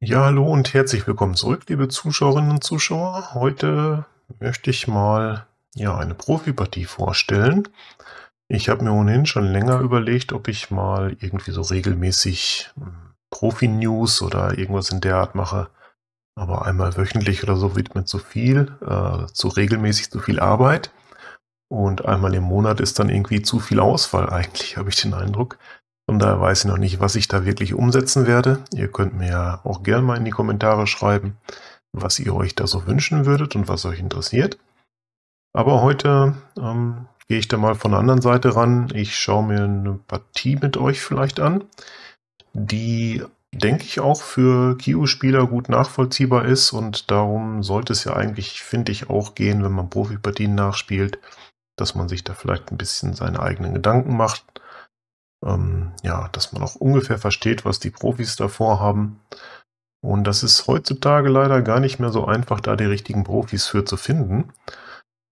Ja, hallo und herzlich willkommen zurück, liebe Zuschauerinnen und Zuschauer. Heute möchte ich mal ja eine Profipartie vorstellen. Ich habe mir ohnehin schon länger überlegt, ob ich mal irgendwie so regelmäßig hm, Profi-News oder irgendwas in der Art mache. Aber einmal wöchentlich oder so wird mir zu viel, äh, zu regelmäßig zu viel Arbeit. Und einmal im Monat ist dann irgendwie zu viel Auswahl eigentlich, habe ich den Eindruck. Von daher weiß ich noch nicht, was ich da wirklich umsetzen werde. Ihr könnt mir ja auch gerne mal in die Kommentare schreiben, was ihr euch da so wünschen würdet und was euch interessiert. Aber heute ähm, gehe ich da mal von der anderen Seite ran. Ich schaue mir eine Partie mit euch vielleicht an, die, denke ich, auch für Kio-Spieler gut nachvollziehbar ist. Und darum sollte es ja eigentlich, finde ich, auch gehen, wenn man Profipartien nachspielt, dass man sich da vielleicht ein bisschen seine eigenen Gedanken macht ähm, ja, dass man auch ungefähr versteht, was die Profis davor haben. Und das ist heutzutage leider gar nicht mehr so einfach, da die richtigen Profis für zu finden,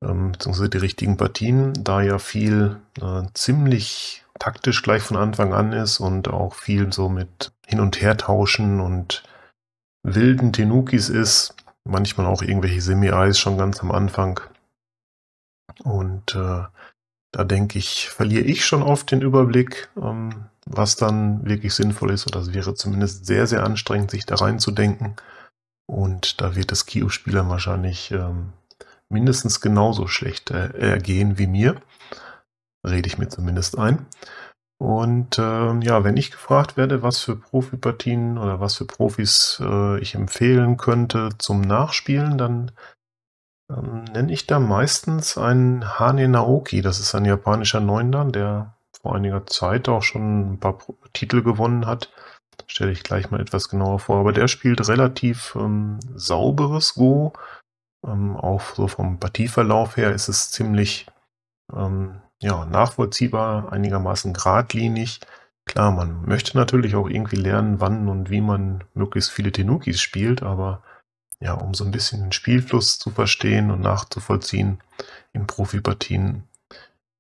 ähm, beziehungsweise die richtigen Partien, da ja viel äh, ziemlich taktisch gleich von Anfang an ist und auch viel so mit Hin- und Hertauschen und wilden Tenukis ist. Manchmal auch irgendwelche Semi-Eis schon ganz am Anfang. Und äh, da denke ich, verliere ich schon oft den Überblick, ähm, was dann wirklich sinnvoll ist. Oder es wäre zumindest sehr, sehr anstrengend, sich da reinzudenken. Und da wird es Kio-Spielern wahrscheinlich ähm, mindestens genauso schlecht äh, ergehen wie mir. Rede ich mir zumindest ein. Und äh, ja, wenn ich gefragt werde, was für Profipartien oder was für Profis äh, ich empfehlen könnte zum Nachspielen, dann ähm, nenne ich da meistens einen Hane Naoki. Das ist ein japanischer Neundan, der vor einiger Zeit auch schon ein paar Titel gewonnen hat. Stelle ich gleich mal etwas genauer vor. Aber der spielt relativ ähm, sauberes Go. Ähm, auch so vom Partieverlauf her ist es ziemlich ähm, ja, nachvollziehbar, einigermaßen geradlinig. Klar, man möchte natürlich auch irgendwie lernen, wann und wie man möglichst viele Tenukis spielt, aber ja, um so ein bisschen den Spielfluss zu verstehen und nachzuvollziehen in Profipartien,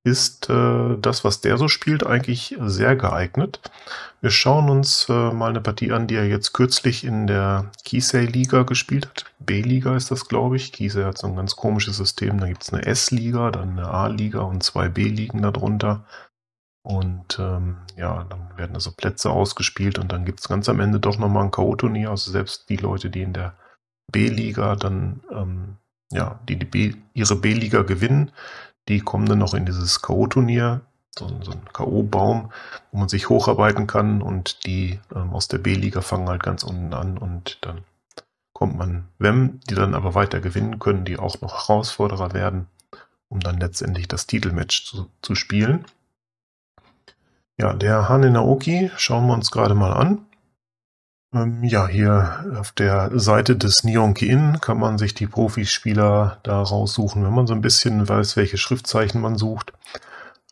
ist äh, das, was der so spielt, eigentlich sehr geeignet. Wir schauen uns äh, mal eine Partie an, die er jetzt kürzlich in der Kisei-Liga gespielt hat. B-Liga ist das, glaube ich. Kisei hat so ein ganz komisches System. Da gibt es eine S-Liga, dann eine A-Liga und zwei B-Ligen darunter. Und ähm, ja, dann werden also Plätze ausgespielt und dann gibt es ganz am Ende doch nochmal ein K.O.-Turnier. Also selbst die Leute, die in der B-Liga dann, ähm, ja, die, die B, ihre B-Liga gewinnen, die kommen dann noch in dieses K.O.-Turnier, so, so ein K.O.-Baum, wo man sich hocharbeiten kann und die ähm, aus der B-Liga fangen halt ganz unten an und dann kommt man, wenn die dann aber weiter gewinnen können, die auch noch Herausforderer werden, um dann letztendlich das Titelmatch zu, zu spielen. Ja, der Hane Naoki schauen wir uns gerade mal an. Ähm, ja, hier auf der Seite des Nihonki-In kann man sich die Profispieler da raussuchen, wenn man so ein bisschen weiß, welche Schriftzeichen man sucht.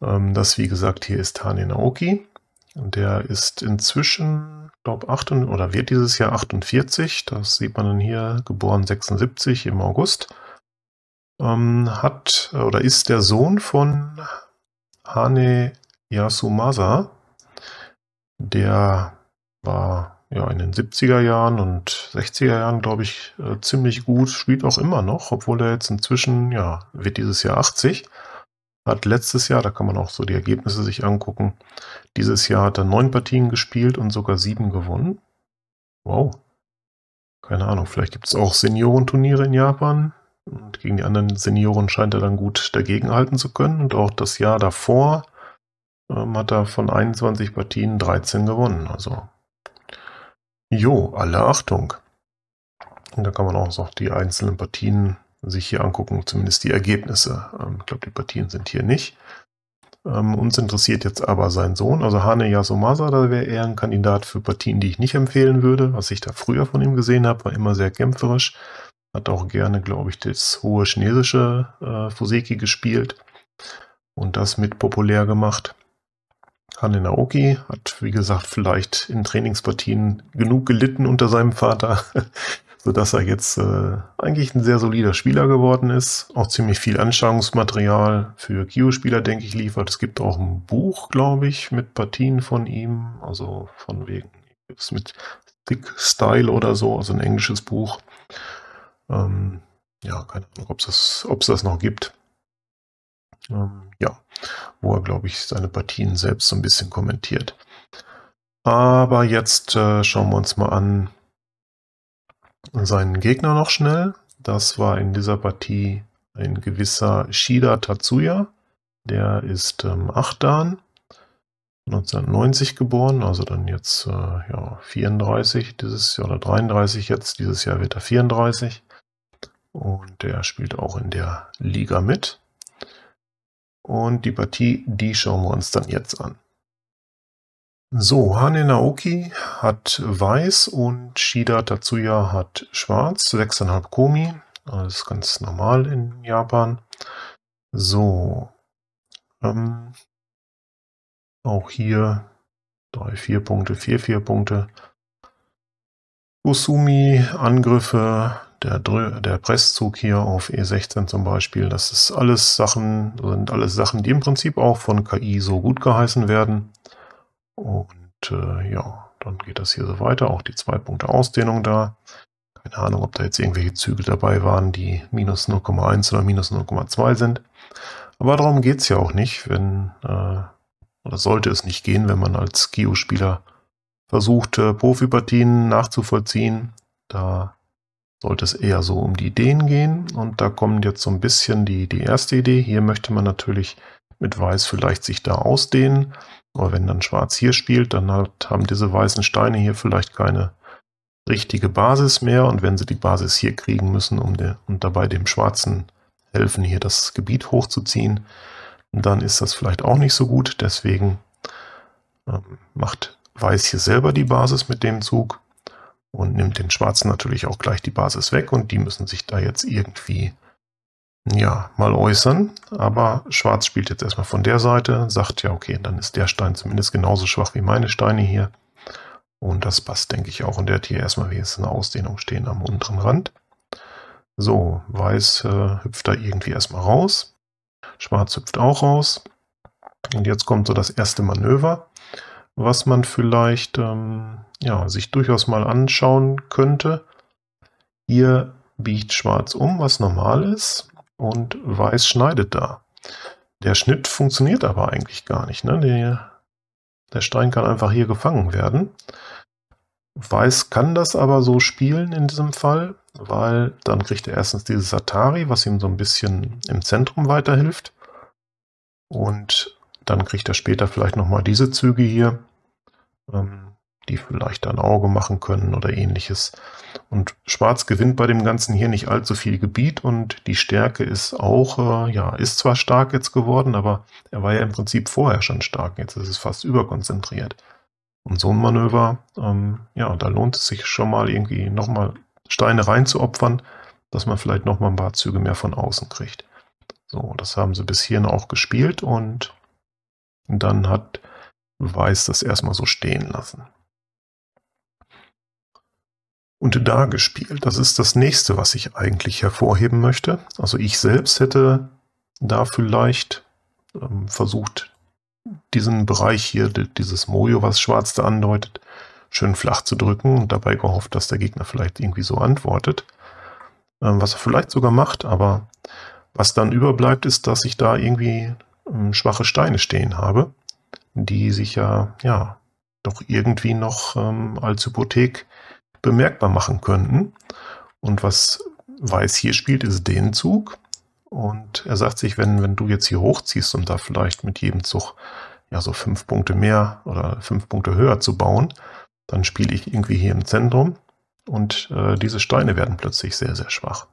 Ähm, das, wie gesagt, hier ist Tane Naoki. Der ist inzwischen, glaube ich, oder wird dieses Jahr 48. Das sieht man dann hier, geboren 76 im August. Ähm, hat oder ist der Sohn von Hane Yasumasa. Der ja, in den 70er Jahren und 60er Jahren, glaube ich, äh, ziemlich gut. Spielt auch immer noch, obwohl er jetzt inzwischen, ja, wird dieses Jahr 80. Hat letztes Jahr, da kann man auch so die Ergebnisse sich angucken, dieses Jahr hat er neun Partien gespielt und sogar sieben gewonnen. Wow. Keine Ahnung, vielleicht gibt es auch Seniorenturniere in Japan. Und gegen die anderen Senioren scheint er dann gut dagegenhalten zu können. Und auch das Jahr davor ähm, hat er von 21 Partien 13 gewonnen. Also Jo, alle Achtung. Und da kann man auch noch die einzelnen Partien sich hier angucken, zumindest die Ergebnisse. Ähm, ich glaube, die Partien sind hier nicht. Ähm, uns interessiert jetzt aber sein Sohn, also Hane Yasumasa, da wäre er ein Kandidat für Partien, die ich nicht empfehlen würde. Was ich da früher von ihm gesehen habe, war immer sehr kämpferisch. Hat auch gerne, glaube ich, das hohe chinesische äh, Fuseki gespielt und das mit populär gemacht. Hane Naoki hat, wie gesagt, vielleicht in Trainingspartien genug gelitten unter seinem Vater, sodass er jetzt äh, eigentlich ein sehr solider Spieler geworden ist. Auch ziemlich viel Anschauungsmaterial für Kio-Spieler, denke ich, liefert. Es gibt auch ein Buch, glaube ich, mit Partien von ihm, also von wegen mit Thick Style oder so, also ein englisches Buch. Ähm, ja, keine Ahnung, ob es das, das noch gibt. Ähm, ja, wo er, glaube ich, seine Partien selbst so ein bisschen kommentiert. Aber jetzt äh, schauen wir uns mal an seinen Gegner noch schnell. Das war in dieser Partie ein gewisser Shida Tatsuya. Der ist ähm, 8 Dan, 1990 geboren, also dann jetzt äh, ja, 34 dieses Jahr oder 33 jetzt. Dieses Jahr wird er 34. Und der spielt auch in der Liga mit. Und die Partie, die schauen wir uns dann jetzt an. So, Hane Naoki hat weiß und Shida Tatsuya hat schwarz, 6,5 Komi. Alles ganz normal in Japan. So, ähm, auch hier 3, 4 Punkte, 4, 4 Punkte. Usumi, Angriffe, der, der Presszug hier auf E16 zum Beispiel, das ist alles Sachen, sind alles Sachen, die im Prinzip auch von KI so gut geheißen werden. Und äh, ja, dann geht das hier so weiter. Auch die zwei Punkte Ausdehnung da. Keine Ahnung, ob da jetzt irgendwelche Zügel dabei waren, die minus 0,1 oder minus 0,2 sind. Aber darum geht es ja auch nicht, wenn, äh, oder sollte es nicht gehen, wenn man als Geo-Spieler versucht, äh, Profipartien nachzuvollziehen. Da sollte es eher so um die Ideen gehen. Und da kommt jetzt so ein bisschen die, die erste Idee. Hier möchte man natürlich mit Weiß vielleicht sich da ausdehnen. Aber wenn dann Schwarz hier spielt, dann halt haben diese weißen Steine hier vielleicht keine richtige Basis mehr. Und wenn sie die Basis hier kriegen müssen, um de, und dabei dem Schwarzen helfen, hier das Gebiet hochzuziehen, dann ist das vielleicht auch nicht so gut. Deswegen ähm, macht Weiß hier selber die Basis mit dem Zug und nimmt den Schwarzen natürlich auch gleich die Basis weg und die müssen sich da jetzt irgendwie ja, mal äußern. Aber Schwarz spielt jetzt erstmal von der Seite, sagt ja, okay, dann ist der Stein zumindest genauso schwach wie meine Steine hier. Und das passt, denke ich, auch. Und der hat hier erstmal wenigstens eine Ausdehnung stehen am unteren Rand. So, Weiß äh, hüpft da irgendwie erstmal raus. Schwarz hüpft auch raus. Und jetzt kommt so das erste Manöver, was man vielleicht ähm, ja, sich durchaus mal anschauen könnte. Hier biegt Schwarz um, was normal ist und Weiß schneidet da. Der Schnitt funktioniert aber eigentlich gar nicht. Ne? Der, der Stein kann einfach hier gefangen werden. Weiß kann das aber so spielen in diesem Fall, weil dann kriegt er erstens dieses Atari, was ihm so ein bisschen im Zentrum weiterhilft. Und dann kriegt er später vielleicht nochmal diese Züge hier. Ähm, die vielleicht ein Auge machen können oder ähnliches. Und Schwarz gewinnt bei dem Ganzen hier nicht allzu viel Gebiet und die Stärke ist auch, äh, ja, ist zwar stark jetzt geworden, aber er war ja im Prinzip vorher schon stark. Jetzt ist es fast überkonzentriert. Und so ein Manöver, ähm, ja, da lohnt es sich schon mal irgendwie nochmal Steine reinzuopfern, dass man vielleicht nochmal ein paar Züge mehr von außen kriegt. So, das haben sie bis hierhin auch gespielt und dann hat Weiß das erstmal so stehen lassen und da gespielt. Das ist das nächste, was ich eigentlich hervorheben möchte. Also ich selbst hätte da vielleicht ähm, versucht, diesen Bereich hier, dieses Mojo, was schwarz da andeutet, schön flach zu drücken und dabei gehofft, dass der Gegner vielleicht irgendwie so antwortet. Ähm, was er vielleicht sogar macht, aber was dann überbleibt, ist, dass ich da irgendwie schwache Steine stehen habe, die sich ja, ja, doch irgendwie noch ähm, als Hypothek bemerkbar machen könnten. Und was Weiß hier spielt, ist den Zug. Und er sagt sich, wenn, wenn du jetzt hier hochziehst, um da vielleicht mit jedem Zug ja so fünf Punkte mehr oder fünf Punkte höher zu bauen, dann spiele ich irgendwie hier im Zentrum und äh, diese Steine werden plötzlich sehr, sehr schwach.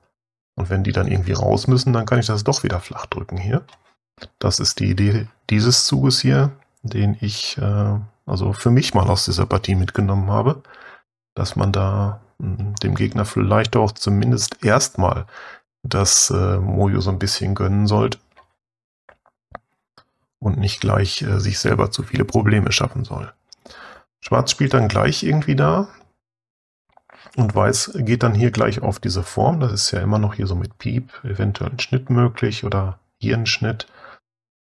Und wenn die dann irgendwie raus müssen, dann kann ich das doch wieder flach drücken hier. Das ist die Idee dieses Zuges hier, den ich äh, also für mich mal aus dieser Partie mitgenommen habe dass man da hm, dem Gegner vielleicht auch zumindest erstmal das äh, Mojo so ein bisschen gönnen sollte und nicht gleich äh, sich selber zu viele Probleme schaffen soll. Schwarz spielt dann gleich irgendwie da und Weiß geht dann hier gleich auf diese Form. Das ist ja immer noch hier so mit Piep, eventuell ein Schnitt möglich oder hier ein Schnitt.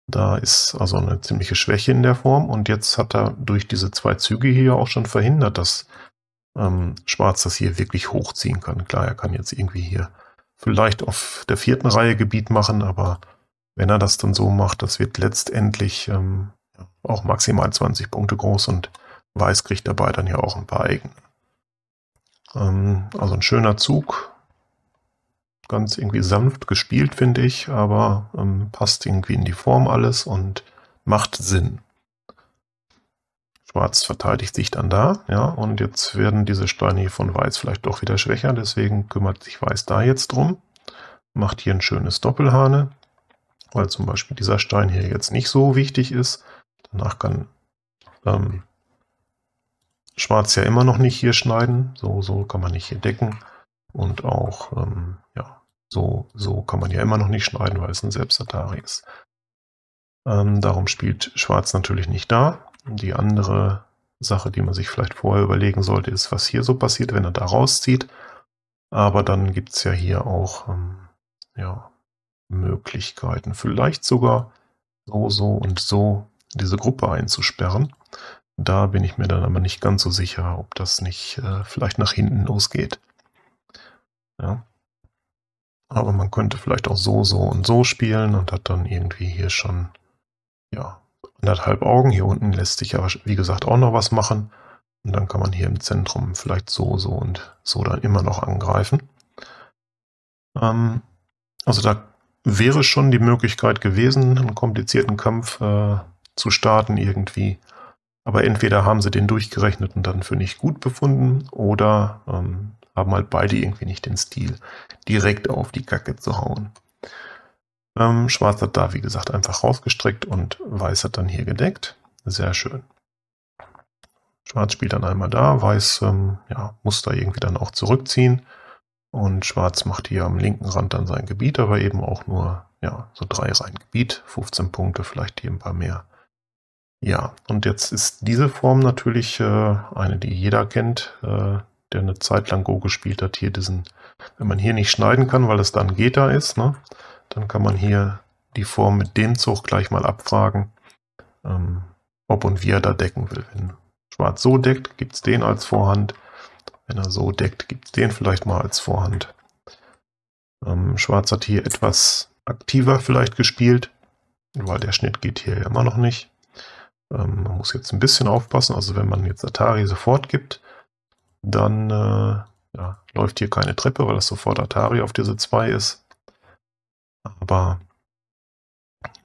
Da ist also eine ziemliche Schwäche in der Form und jetzt hat er durch diese zwei Züge hier auch schon verhindert, dass ähm, Schwarz das hier wirklich hochziehen kann. Klar, er kann jetzt irgendwie hier vielleicht auf der vierten Reihe Gebiet machen, aber wenn er das dann so macht, das wird letztendlich ähm, auch maximal 20 Punkte groß und Weiß kriegt dabei dann ja auch ein paar eigene. Ähm, also ein schöner Zug, ganz irgendwie sanft gespielt, finde ich, aber ähm, passt irgendwie in die Form alles und macht Sinn. Schwarz verteidigt sich dann da, ja, und jetzt werden diese Steine hier von Weiß vielleicht doch wieder schwächer, deswegen kümmert sich Weiß da jetzt drum. Macht hier ein schönes Doppelhahne, weil zum Beispiel dieser Stein hier jetzt nicht so wichtig ist. Danach kann ähm, Schwarz ja immer noch nicht hier schneiden, so, so kann man nicht hier decken. Und auch, ähm, ja, so, so kann man ja immer noch nicht schneiden, weil es ein Selbstatari ist. Ähm, darum spielt Schwarz natürlich nicht da. Die andere Sache, die man sich vielleicht vorher überlegen sollte, ist, was hier so passiert, wenn er da rauszieht. Aber dann gibt es ja hier auch ähm, ja, Möglichkeiten, vielleicht sogar so, so und so diese Gruppe einzusperren. Da bin ich mir dann aber nicht ganz so sicher, ob das nicht äh, vielleicht nach hinten losgeht. Ja. Aber man könnte vielleicht auch so, so und so spielen und hat dann irgendwie hier schon, ja, anderthalb Augen. Hier unten lässt sich aber, wie gesagt, auch noch was machen. Und dann kann man hier im Zentrum vielleicht so, so und so dann immer noch angreifen. Ähm, also da wäre schon die Möglichkeit gewesen, einen komplizierten Kampf äh, zu starten irgendwie. Aber entweder haben sie den durchgerechnet und dann für nicht gut befunden oder ähm, haben halt beide irgendwie nicht den Stil, direkt auf die Kacke zu hauen. Ähm, Schwarz hat da, wie gesagt, einfach rausgestreckt und Weiß hat dann hier gedeckt. Sehr schön. Schwarz spielt dann einmal da, Weiß ähm, ja, muss da irgendwie dann auch zurückziehen. Und Schwarz macht hier am linken Rand dann sein Gebiet, aber eben auch nur ja, so drei Reihen Gebiet, 15 Punkte, vielleicht hier ein paar mehr. Ja, und jetzt ist diese Form natürlich äh, eine, die jeder kennt, äh, der eine Zeit lang Go gespielt hat, hier diesen, wenn man hier nicht schneiden kann, weil es dann Geta ist, ne, dann kann man hier die Form mit dem Zug gleich mal abfragen, ähm, ob und wie er da decken will. Wenn Schwarz so deckt, gibt es den als Vorhand. Wenn er so deckt, gibt es den vielleicht mal als Vorhand. Ähm, Schwarz hat hier etwas aktiver vielleicht gespielt, weil der Schnitt geht hier immer noch nicht. Ähm, man muss jetzt ein bisschen aufpassen, also wenn man jetzt Atari sofort gibt, dann äh, ja, läuft hier keine Treppe, weil das sofort Atari auf diese 2 ist. Aber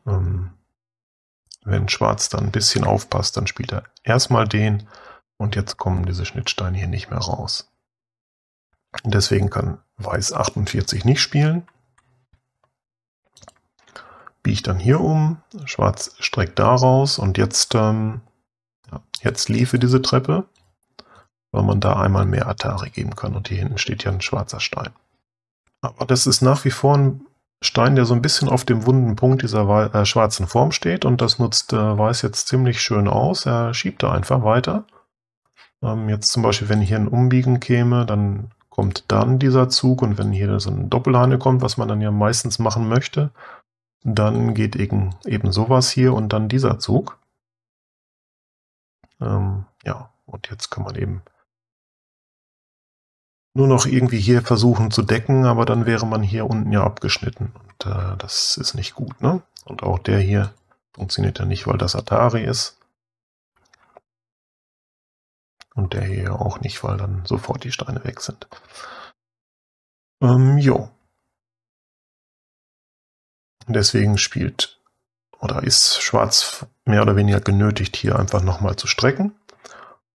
ähm, wenn Schwarz dann ein bisschen aufpasst, dann spielt er erstmal den und jetzt kommen diese Schnittsteine hier nicht mehr raus. Deswegen kann Weiß 48 nicht spielen. Biege dann hier um, Schwarz streckt da raus und jetzt, ähm, ja, jetzt liefe diese Treppe weil man da einmal mehr Atari geben kann. Und hier hinten steht ja ein schwarzer Stein. Aber das ist nach wie vor ein Stein, der so ein bisschen auf dem wunden Punkt dieser äh, schwarzen Form steht. Und das nutzt äh, Weiß jetzt ziemlich schön aus. Er schiebt da einfach weiter. Ähm, jetzt zum Beispiel, wenn hier ein Umbiegen käme, dann kommt dann dieser Zug. Und wenn hier so ein Doppelhahne kommt, was man dann ja meistens machen möchte, dann geht eben, eben sowas hier und dann dieser Zug. Ähm, ja, und jetzt kann man eben nur noch irgendwie hier versuchen zu decken, aber dann wäre man hier unten ja abgeschnitten. Und äh, das ist nicht gut. Ne? Und auch der hier funktioniert ja nicht, weil das Atari ist. Und der hier auch nicht, weil dann sofort die Steine weg sind. Ähm, jo. Deswegen spielt oder ist Schwarz mehr oder weniger genötigt, hier einfach nochmal zu strecken.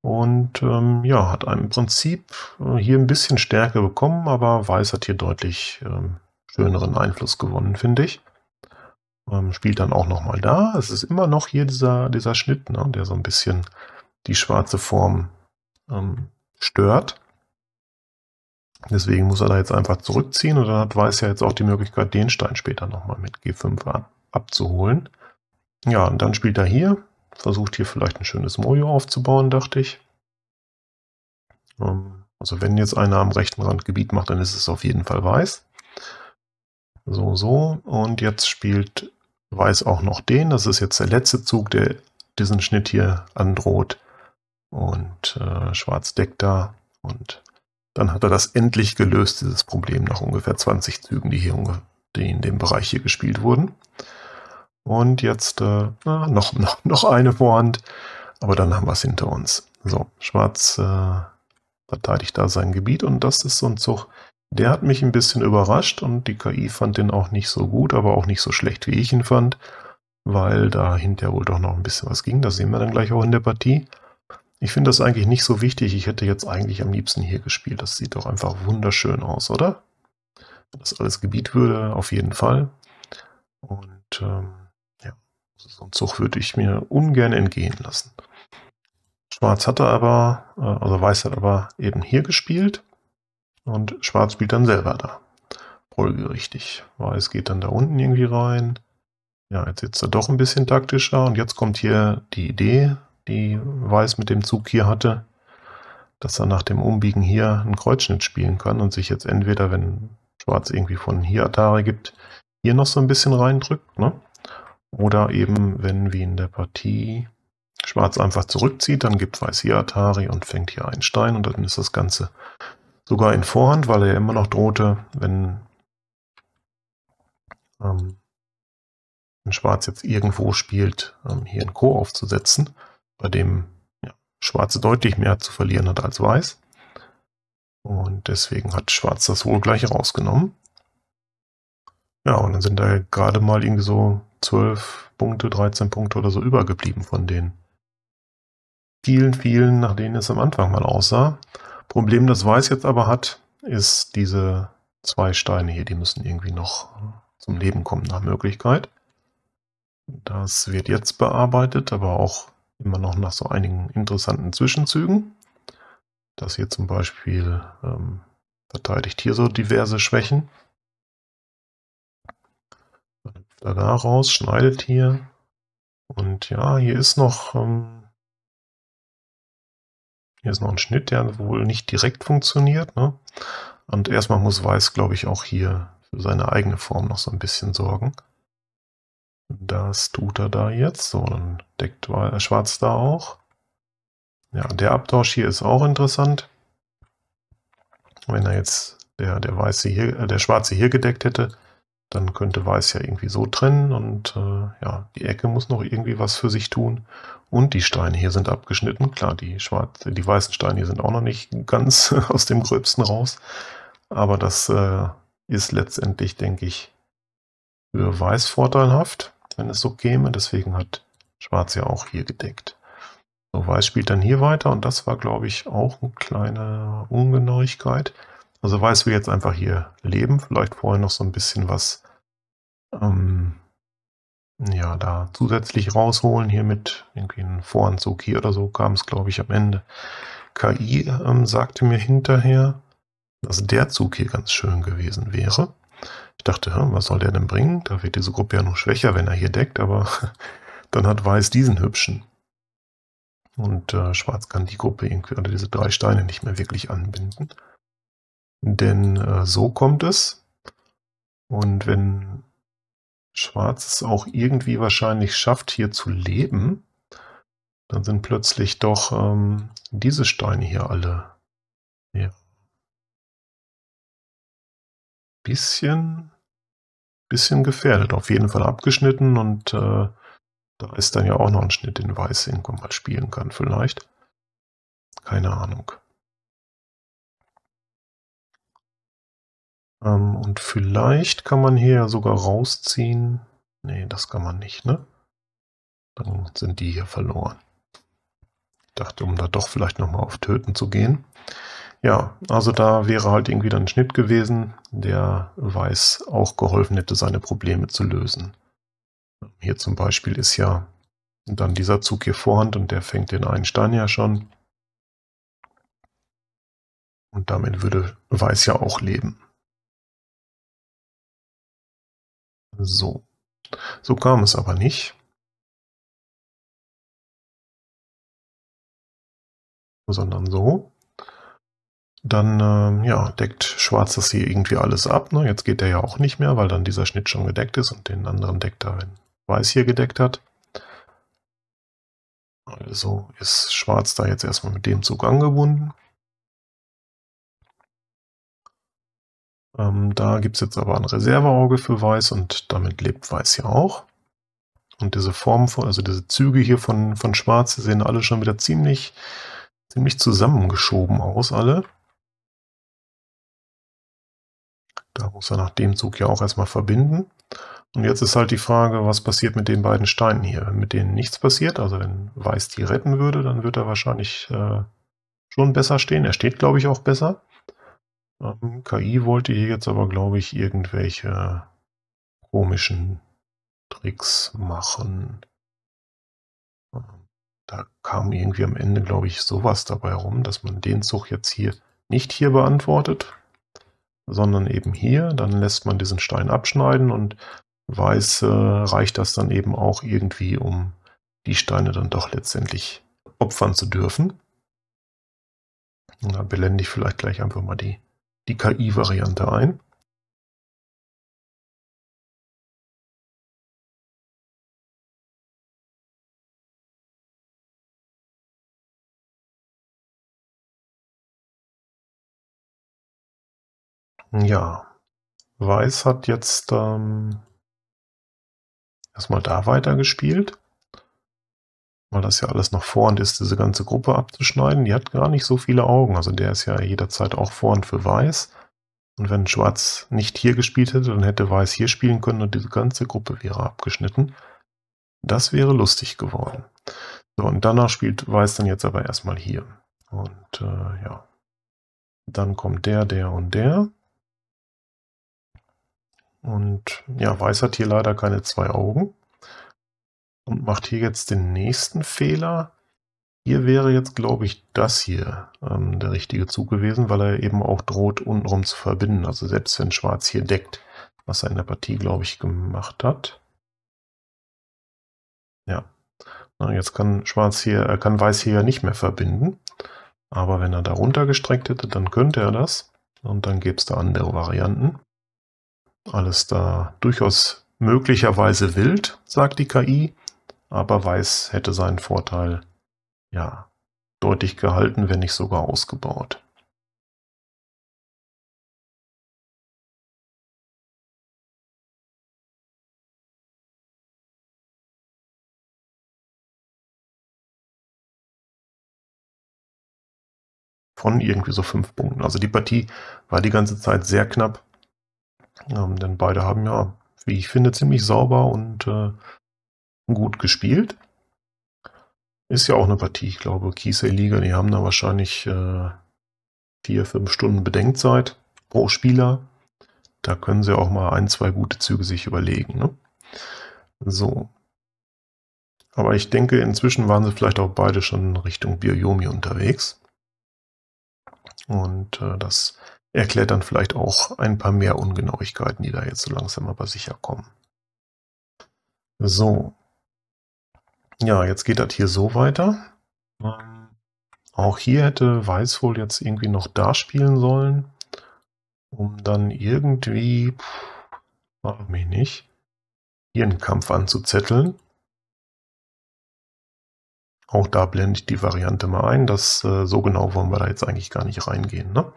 Und ähm, ja, hat im Prinzip äh, hier ein bisschen Stärke bekommen, aber Weiß hat hier deutlich ähm, schöneren Einfluss gewonnen, finde ich. Ähm, spielt dann auch nochmal da. Es ist immer noch hier dieser, dieser Schnitt, ne, der so ein bisschen die schwarze Form ähm, stört. Deswegen muss er da jetzt einfach zurückziehen und dann hat Weiß ja jetzt auch die Möglichkeit, den Stein später nochmal mit G5 abzuholen. Ja, und dann spielt er hier versucht hier vielleicht ein schönes Mojo aufzubauen, dachte ich. Ähm, also wenn jetzt einer am rechten Rand Gebiet macht, dann ist es auf jeden Fall weiß. So, so. Und jetzt spielt Weiß auch noch den. Das ist jetzt der letzte Zug, der diesen Schnitt hier androht. Und äh, Schwarz deckt da. Und dann hat er das endlich gelöst, dieses Problem, nach ungefähr 20 Zügen, die hier die in dem Bereich hier gespielt wurden. Und jetzt äh, na, noch, noch, noch eine Vorhand, aber dann haben wir es hinter uns. So, Schwarz äh, verteidigt da sein Gebiet und das ist so ein Zug, der hat mich ein bisschen überrascht und die KI fand den auch nicht so gut, aber auch nicht so schlecht, wie ich ihn fand, weil dahinter wohl doch noch ein bisschen was ging. Das sehen wir dann gleich auch in der Partie. Ich finde das eigentlich nicht so wichtig. Ich hätte jetzt eigentlich am liebsten hier gespielt. Das sieht doch einfach wunderschön aus, oder? Das alles Gebiet würde, auf jeden Fall. Und ähm, so einen Zug würde ich mir ungern entgehen lassen. Schwarz hatte aber, äh, also Weiß hat aber eben hier gespielt. Und Schwarz spielt dann selber da. Folgerichtig. Weiß geht dann da unten irgendwie rein. Ja, jetzt sitzt er doch ein bisschen taktischer. Und jetzt kommt hier die Idee, die Weiß mit dem Zug hier hatte, dass er nach dem Umbiegen hier einen Kreuzschnitt spielen kann und sich jetzt entweder, wenn Schwarz irgendwie von hier Atari gibt, hier noch so ein bisschen reindrückt, ne? Oder eben, wenn wie in der Partie Schwarz einfach zurückzieht, dann gibt Weiß hier Atari und fängt hier einen Stein und dann ist das Ganze sogar in Vorhand, weil er immer noch drohte, wenn, ähm, wenn Schwarz jetzt irgendwo spielt, ähm, hier ein Co aufzusetzen, bei dem ja, Schwarz deutlich mehr zu verlieren hat als Weiß. Und deswegen hat Schwarz das wohl gleich rausgenommen. Ja, und dann sind da gerade mal irgendwie so 12 Punkte, 13 Punkte oder so übergeblieben von den vielen, vielen, nach denen es am Anfang mal aussah. Problem, das Weiß jetzt aber hat, ist diese zwei Steine hier, die müssen irgendwie noch zum Leben kommen nach Möglichkeit. Das wird jetzt bearbeitet, aber auch immer noch nach so einigen interessanten Zwischenzügen. Das hier zum Beispiel ähm, verteidigt hier so diverse Schwächen. Er da raus, schneidet hier. Und ja, hier ist noch ähm, hier ist noch ein Schnitt, der wohl nicht direkt funktioniert. Ne? Und erstmal muss Weiß, glaube ich, auch hier für seine eigene Form noch so ein bisschen sorgen. Das tut er da jetzt. So, dann deckt Schwarz da auch. Ja, der Abtausch hier ist auch interessant. Wenn er jetzt der, der, Weiße hier, äh, der Schwarze hier gedeckt hätte, dann könnte Weiß ja irgendwie so trennen und äh, ja, die Ecke muss noch irgendwie was für sich tun. Und die Steine hier sind abgeschnitten. Klar, die, schwarze, die weißen Steine hier sind auch noch nicht ganz aus dem Gröbsten raus. Aber das äh, ist letztendlich, denke ich, für Weiß vorteilhaft, wenn es so käme. Deswegen hat Schwarz ja auch hier gedeckt. So, Weiß spielt dann hier weiter und das war, glaube ich, auch eine kleine Ungenauigkeit. Also Weiß will jetzt einfach hier leben, vielleicht vorher noch so ein bisschen was ähm, ja, da zusätzlich rausholen. Hier mit irgendwie einem Voranzug hier oder so kam es, glaube ich, am Ende. KI ähm, sagte mir hinterher, dass der Zug hier ganz schön gewesen wäre. Ich dachte, was soll der denn bringen? Da wird diese Gruppe ja noch schwächer, wenn er hier deckt, aber dann hat Weiß diesen hübschen. Und äh, Schwarz kann die Gruppe irgendwie oder diese drei Steine nicht mehr wirklich anbinden. Denn äh, so kommt es. Und wenn Schwarz es auch irgendwie wahrscheinlich schafft, hier zu leben, dann sind plötzlich doch ähm, diese Steine hier alle ja, bisschen, bisschen gefährdet. Auf jeden Fall abgeschnitten und äh, da ist dann ja auch noch ein Schnitt, den Weiß irgendwann mal spielen kann vielleicht. Keine Ahnung. Ähm, und vielleicht kann man hier sogar rausziehen. Nee, das kann man nicht, ne? Dann sind die hier verloren. Ich dachte, um da doch vielleicht nochmal auf Töten zu gehen. Ja, also da wäre halt irgendwie dann ein Schnitt gewesen, der Weiß auch geholfen hätte, seine Probleme zu lösen. Hier zum Beispiel ist ja dann dieser Zug hier vorhand und der fängt den einen Stein ja schon. Und damit würde Weiß ja auch leben. So. So kam es aber nicht. Sondern so. Dann äh, ja, deckt Schwarz das hier irgendwie alles ab. Ne? Jetzt geht der ja auch nicht mehr, weil dann dieser Schnitt schon gedeckt ist und den anderen deckt er, wenn Weiß hier gedeckt hat. Also ist Schwarz da jetzt erstmal mit dem Zug angebunden. Ähm, da gibt es jetzt aber ein Reserveauge für Weiß und damit lebt Weiß ja auch. Und diese Form von, also diese Züge hier von, von Schwarz, die sehen alle schon wieder ziemlich, ziemlich zusammengeschoben aus, alle. Da muss er nach dem Zug ja auch erstmal verbinden. Und jetzt ist halt die Frage, was passiert mit den beiden Steinen hier? Wenn mit denen nichts passiert, also wenn Weiß die retten würde, dann wird er wahrscheinlich äh, schon besser stehen. Er steht, glaube ich, auch besser. Ähm, KI wollte hier jetzt aber, glaube ich, irgendwelche komischen Tricks machen. Ähm, da kam irgendwie am Ende, glaube ich, sowas dabei rum, dass man den Zug jetzt hier nicht hier beantwortet, sondern eben hier. Dann lässt man diesen Stein abschneiden und weiß, äh, reicht das dann eben auch irgendwie, um die Steine dann doch letztendlich opfern zu dürfen. Und da blende ich vielleicht gleich einfach mal die, die KI-Variante ein. Ja, Weiß hat jetzt ähm, erstmal da weitergespielt, weil das ja alles noch Vorhand ist, diese ganze Gruppe abzuschneiden. Die hat gar nicht so viele Augen, also der ist ja jederzeit auch Vorhand für Weiß. Und wenn Schwarz nicht hier gespielt hätte, dann hätte Weiß hier spielen können und diese ganze Gruppe wäre abgeschnitten. Das wäre lustig geworden. So, und danach spielt Weiß dann jetzt aber erstmal hier. Und äh, ja, dann kommt der, der und der. Und ja, Weiß hat hier leider keine zwei Augen und macht hier jetzt den nächsten Fehler. Hier wäre jetzt, glaube ich, das hier ähm, der richtige Zug gewesen, weil er eben auch droht, untenrum zu verbinden. Also selbst wenn Schwarz hier deckt, was er in der Partie, glaube ich, gemacht hat. Ja. Na, jetzt kann Schwarz hier, er kann Weiß hier ja nicht mehr verbinden. Aber wenn er darunter gestreckt hätte, dann könnte er das. Und dann gäbe es da andere Varianten. Alles da durchaus möglicherweise wild, sagt die KI, aber Weiß hätte seinen Vorteil ja deutlich gehalten, wenn nicht sogar ausgebaut. Von irgendwie so fünf Punkten. Also die Partie war die ganze Zeit sehr knapp. Ähm, denn beide haben ja, wie ich finde, ziemlich sauber und äh, gut gespielt. Ist ja auch eine Partie, ich glaube, Kiesay Liga, die haben da wahrscheinlich äh, vier, fünf Stunden Bedenkzeit pro Spieler. Da können sie auch mal ein, zwei gute Züge sich überlegen. Ne? So. Aber ich denke, inzwischen waren sie vielleicht auch beide schon Richtung Bioyomi unterwegs. Und äh, das erklärt dann vielleicht auch ein paar mehr Ungenauigkeiten, die da jetzt so langsam aber sicher kommen. So. Ja, jetzt geht das hier so weiter. Ähm, auch hier hätte Weiß wohl jetzt irgendwie noch da spielen sollen, um dann irgendwie, frag mich nicht, hier einen Kampf anzuzetteln. Auch da blende ich die Variante mal ein. Das äh, so genau wollen wir da jetzt eigentlich gar nicht reingehen. Ne?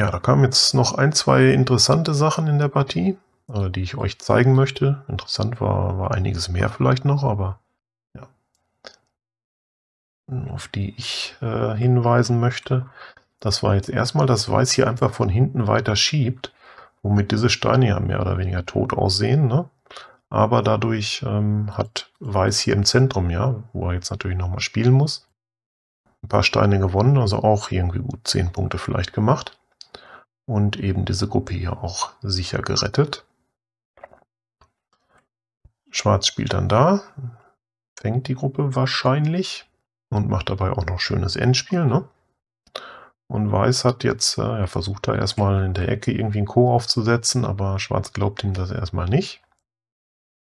Ja, da kamen jetzt noch ein, zwei interessante Sachen in der Partie, äh, die ich euch zeigen möchte. Interessant war, war einiges mehr vielleicht noch, aber ja, auf die ich äh, hinweisen möchte. Das war jetzt erstmal, dass Weiß hier einfach von hinten weiter schiebt, womit diese Steine ja mehr oder weniger tot aussehen. Ne? Aber dadurch ähm, hat Weiß hier im Zentrum, ja, wo er jetzt natürlich nochmal spielen muss, ein paar Steine gewonnen, also auch irgendwie gut 10 Punkte vielleicht gemacht und eben diese Gruppe hier auch sicher gerettet. Schwarz spielt dann da, fängt die Gruppe wahrscheinlich und macht dabei auch noch schönes Endspiel. Ne? Und Weiß hat jetzt, äh, er versucht da erstmal in der Ecke irgendwie ein Co aufzusetzen, aber Schwarz glaubt ihm das erstmal nicht.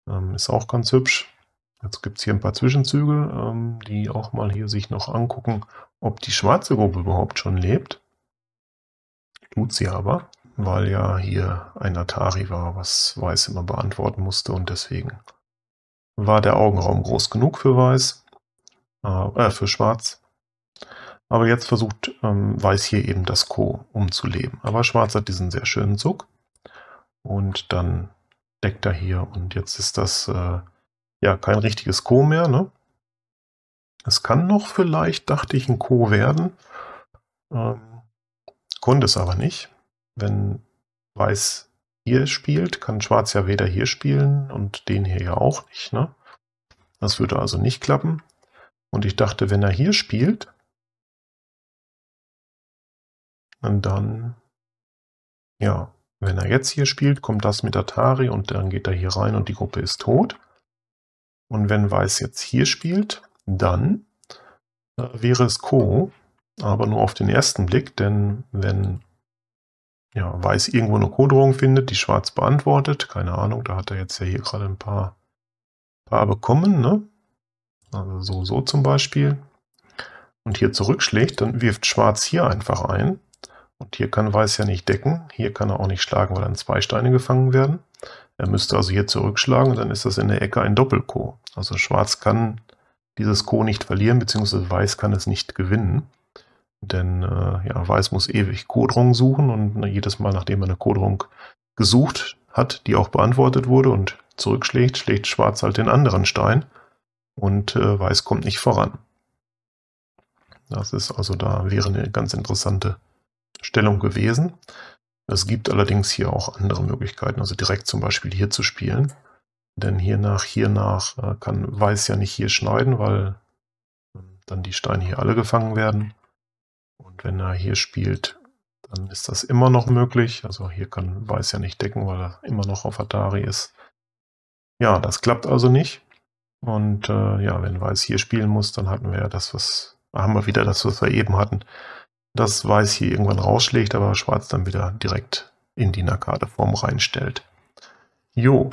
Ähm, ist auch ganz hübsch. Jetzt gibt es hier ein paar Zwischenzüge, ähm, die auch mal hier sich noch angucken, ob die schwarze Gruppe überhaupt schon lebt. Tut sie aber, weil ja hier ein Atari war, was Weiß immer beantworten musste und deswegen war der Augenraum groß genug für Weiß, äh, für Schwarz. Aber jetzt versucht ähm, Weiß hier eben das Co umzuleben. Aber Schwarz hat diesen sehr schönen Zug. Und dann deckt er hier. Und jetzt ist das äh, ja kein richtiges Co mehr. Ne? Es kann noch vielleicht, dachte ich, ein Co werden. Ähm, konnte es aber nicht. Wenn Weiß hier spielt, kann Schwarz ja weder hier spielen und den hier ja auch nicht. Ne? Das würde also nicht klappen. Und ich dachte, wenn er hier spielt, dann, ja, wenn er jetzt hier spielt, kommt das mit Atari und dann geht er hier rein und die Gruppe ist tot. Und wenn Weiß jetzt hier spielt, dann äh, wäre es Co, aber nur auf den ersten Blick, denn wenn ja, Weiß irgendwo eine Codierung findet, die Schwarz beantwortet. Keine Ahnung, da hat er jetzt ja hier gerade ein paar, paar bekommen. Ne? Also so, so zum Beispiel. Und hier zurückschlägt, dann wirft Schwarz hier einfach ein. Und hier kann Weiß ja nicht decken. Hier kann er auch nicht schlagen, weil dann zwei Steine gefangen werden. Er müsste also hier zurückschlagen, dann ist das in der Ecke ein Doppelko. Also Schwarz kann dieses Ko nicht verlieren, beziehungsweise Weiß kann es nicht gewinnen. Denn äh, ja, Weiß muss ewig Codrung suchen und jedes Mal, nachdem er eine Codrung gesucht hat, die auch beantwortet wurde und zurückschlägt, schlägt Schwarz halt den anderen Stein und äh, Weiß kommt nicht voran. Das ist also da wäre eine ganz interessante Stellung gewesen. Es gibt allerdings hier auch andere Möglichkeiten, also direkt zum Beispiel hier zu spielen. Denn hier nach, hier nach äh, kann Weiß ja nicht hier schneiden, weil ähm, dann die Steine hier alle gefangen werden. Und wenn er hier spielt, dann ist das immer noch möglich. Also hier kann Weiß ja nicht decken, weil er immer noch auf Atari ist. Ja, das klappt also nicht. Und äh, ja, wenn Weiß hier spielen muss, dann hatten wir ja das, was haben wir wieder das, was wir eben hatten. Dass Weiß hier irgendwann rausschlägt, aber Schwarz dann wieder direkt in die Nakade-Form reinstellt. Jo.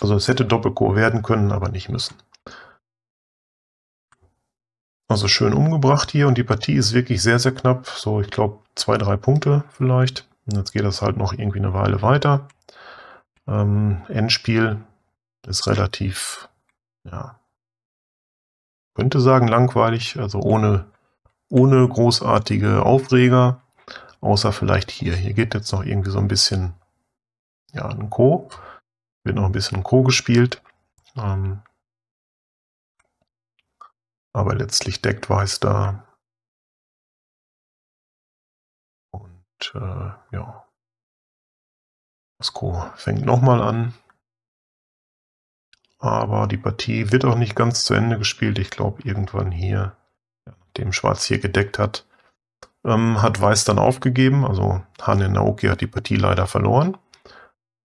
Also es hätte Doppelko werden können, aber nicht müssen. Also schön umgebracht hier und die Partie ist wirklich sehr, sehr knapp. So, ich glaube, zwei, drei Punkte vielleicht. Und jetzt geht das halt noch irgendwie eine Weile weiter. Ähm, Endspiel ist relativ, ja, könnte sagen langweilig, also ohne, ohne großartige Aufreger. Außer vielleicht hier. Hier geht jetzt noch irgendwie so ein bisschen, ja, ein Co. Wird noch ein bisschen Co gespielt. Ähm, aber letztlich deckt Weiß da. Und äh, ja. Moskau fängt nochmal an. Aber die Partie wird auch nicht ganz zu Ende gespielt. Ich glaube, irgendwann hier, nachdem Schwarz hier gedeckt hat, ähm, hat Weiß dann aufgegeben. Also Hane Naoki hat die Partie leider verloren.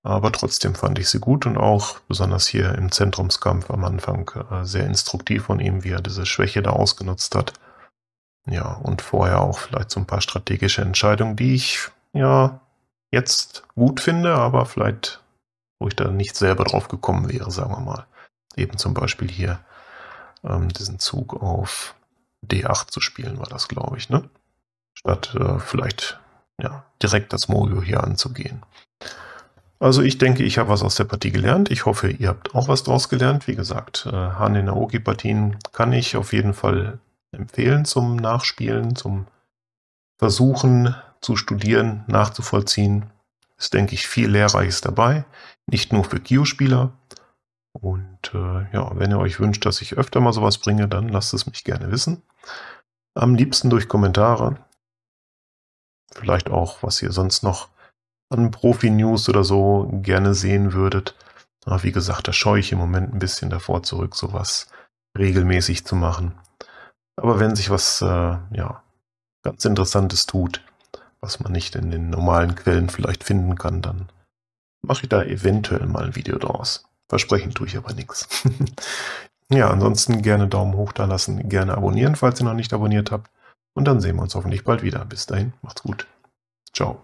Aber trotzdem fand ich sie gut und auch besonders hier im Zentrumskampf am Anfang äh, sehr instruktiv von ihm, wie er diese Schwäche da ausgenutzt hat. Ja, und vorher auch vielleicht so ein paar strategische Entscheidungen, die ich ja jetzt gut finde, aber vielleicht, wo ich da nicht selber drauf gekommen wäre, sagen wir mal. Eben zum Beispiel hier ähm, diesen Zug auf D8 zu spielen, war das, glaube ich, ne? Statt äh, vielleicht ja, direkt das Mojo hier anzugehen. Also ich denke, ich habe was aus der Partie gelernt. Ich hoffe, ihr habt auch was draus gelernt. Wie gesagt, äh, Hane Naoki-Partien kann ich auf jeden Fall empfehlen zum Nachspielen, zum Versuchen zu studieren, nachzuvollziehen. Ist, denke ich, viel Lehrreiches dabei. Nicht nur für Kio-Spieler. Und äh, ja, wenn ihr euch wünscht, dass ich öfter mal sowas bringe, dann lasst es mich gerne wissen. Am liebsten durch Kommentare. Vielleicht auch, was ihr sonst noch an Profi-News oder so gerne sehen würdet. Aber wie gesagt, da scheue ich im Moment ein bisschen davor zurück, sowas regelmäßig zu machen. Aber wenn sich was, äh, ja, ganz Interessantes tut, was man nicht in den normalen Quellen vielleicht finden kann, dann mache ich da eventuell mal ein Video draus. Versprechen tue ich aber nichts. Ja, ansonsten gerne Daumen hoch da lassen, gerne abonnieren, falls ihr noch nicht abonniert habt. Und dann sehen wir uns hoffentlich bald wieder. Bis dahin, macht's gut. Ciao.